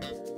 Thank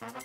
What?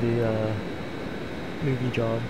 the uh, movie job?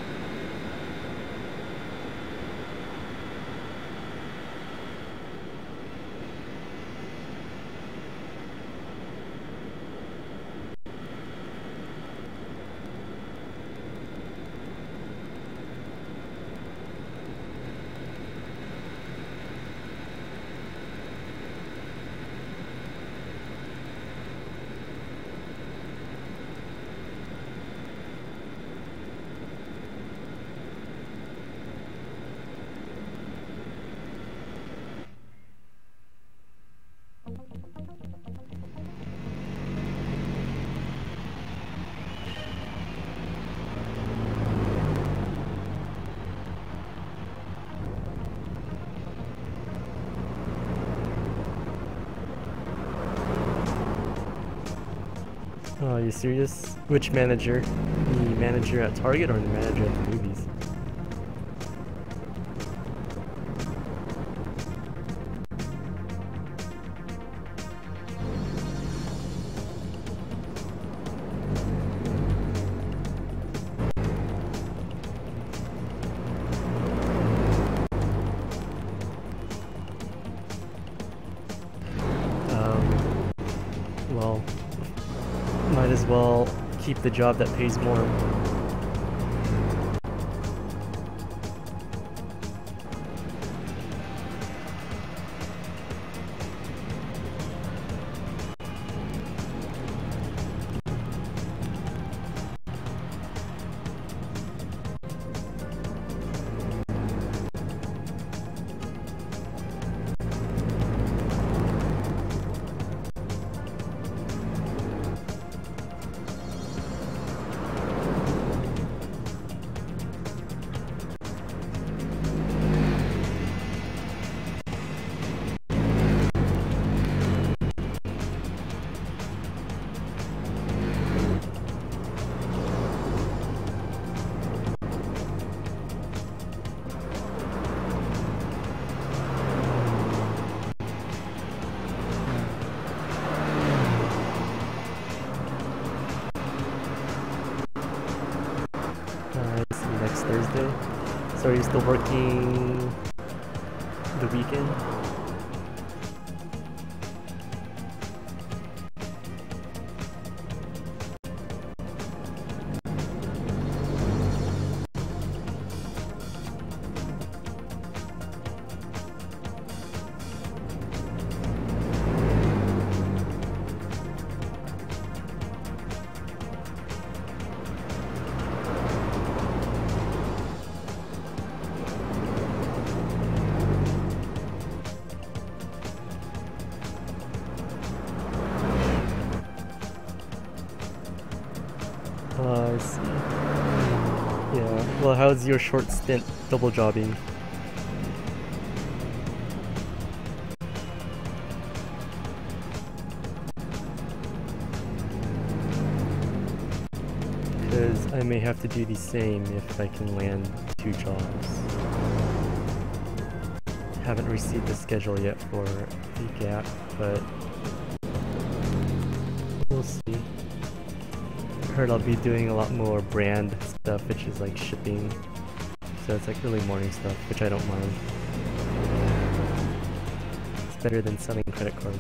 Oh, are you serious? Which manager? The manager at Target or the manager at the the job that pays more. How's your short stint double jobbing? Because I may have to do the same if I can land two jobs. Haven't received the schedule yet for the Gap, but Heard I'll be doing a lot more brand stuff, which is like shipping. So it's like early morning stuff, which I don't mind. It's better than selling credit cards.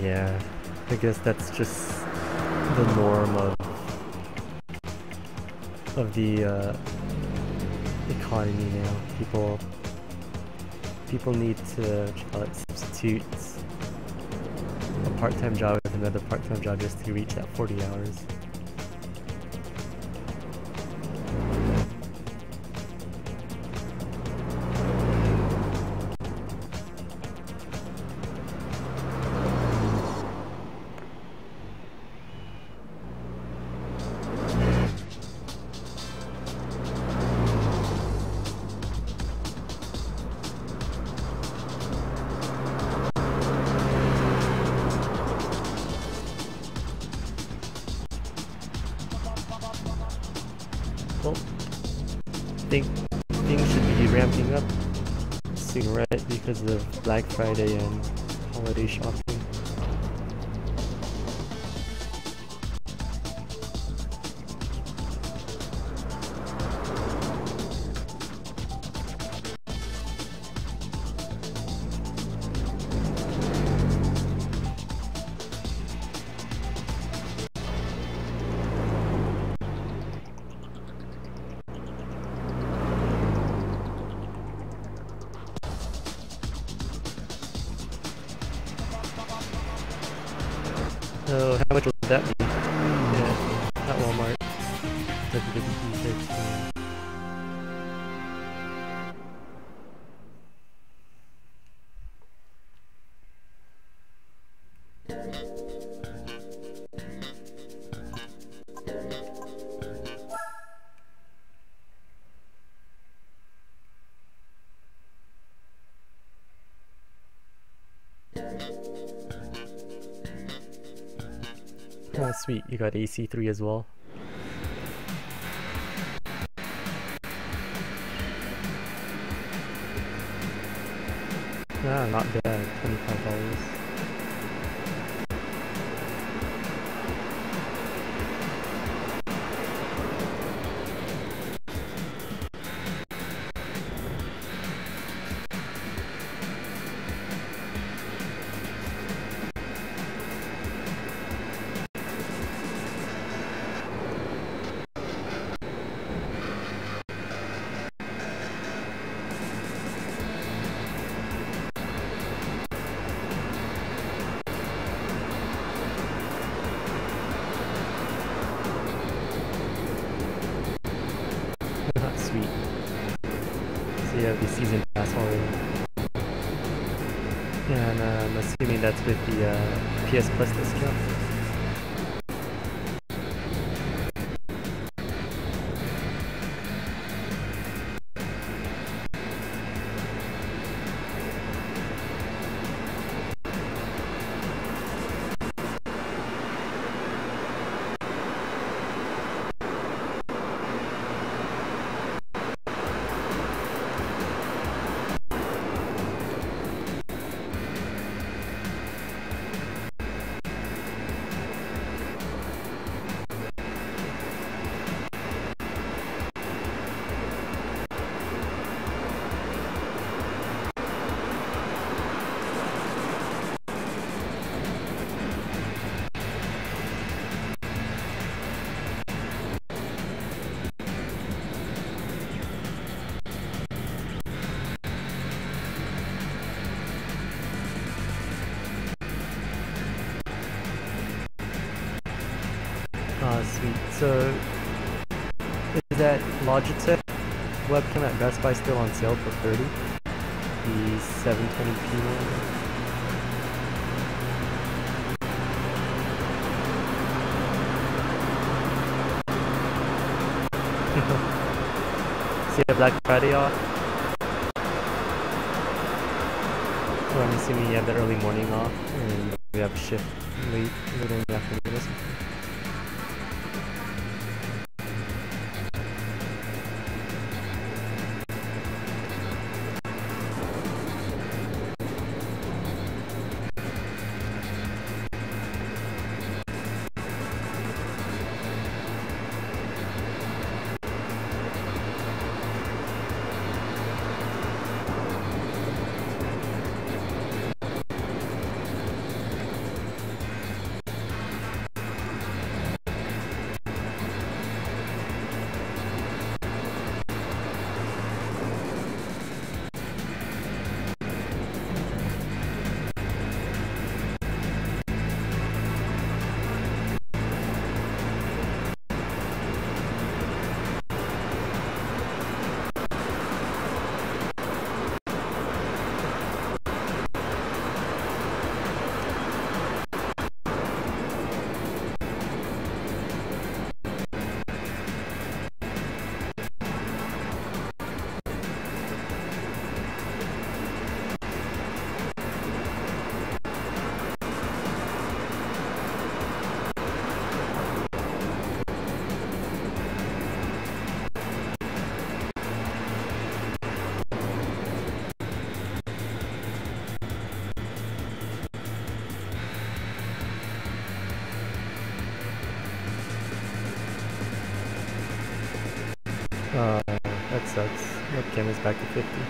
Yeah, I guess that's just the norm of of the uh, economy now. People people need to substitute a part-time job with another part-time job just to reach that 40 hours. Friday You got AC3 as well. Ah, not bad. $25. That's with the uh, PS Plus discount. Sweet. So, is that Logitech webcam at Best Buy still on sale for 30? The 720p one? See a Black Friday off? Well, I'm assuming you have the early morning off, and we have shift late, Webcam is back to 50.